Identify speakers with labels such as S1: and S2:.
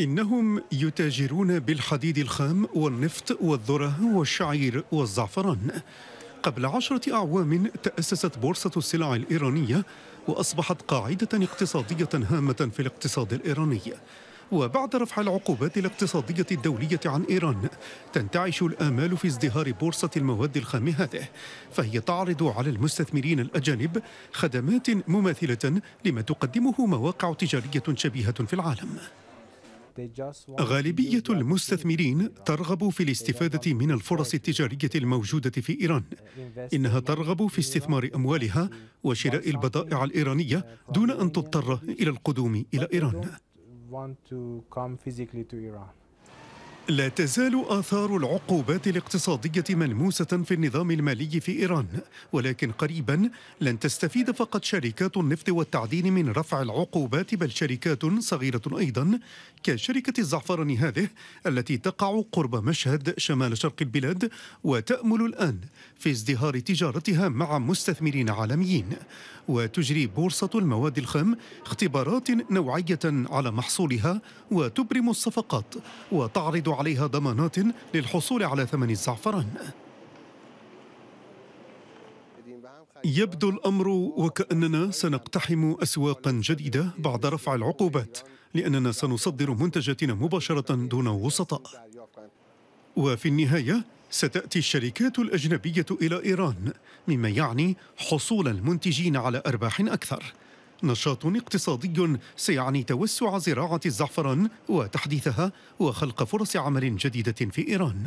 S1: إنهم يتاجرون بالحديد الخام والنفط والذرة والشعير والزعفران. قبل عشرة أعوام تأسست بورصة السلع الإيرانية وأصبحت قاعدة اقتصادية هامة في الاقتصاد الإيراني. وبعد رفع العقوبات الاقتصادية الدولية عن إيران تنتعش الآمال في ازدهار بورصة المواد الخام هذه. فهي تعرض على المستثمرين الأجانب خدمات مماثلة لما تقدمه مواقع تجارية شبيهة في العالم. غالبية المستثمرين ترغب في الاستفادة من الفرص التجارية الموجودة في إيران. إنها ترغب في استثمار أموالها وشراء البضائع الإيرانية دون أن تضطر إلى القدوم إلى إيران. لا تزال آثار العقوبات الاقتصادية ملموسة في النظام المالي في إيران ولكن قريبا لن تستفيد فقط شركات النفط والتعدين من رفع العقوبات بل شركات صغيرة أيضا كشركة الزعفران هذه التي تقع قرب مشهد شمال شرق البلاد وتأمل الآن في ازدهار تجارتها مع مستثمرين عالميين وتجري بورصة المواد الخام اختبارات نوعية على محصولها وتبرم الصفقات وتعرض عليها ضمانات للحصول على ثمن الزعفران يبدو الأمر وكأننا سنقتحم اسواقا جديدة بعد رفع العقوبات لأننا سنصدر منتجاتنا مباشرة دون وسطاء. وفي النهاية ستأتي الشركات الأجنبية إلى إيران مما يعني حصول المنتجين على أرباح أكثر. نشاط اقتصادي سيعني توسع زراعة الزعفران وتحديثها وخلق فرص عمل جديدة في إيران.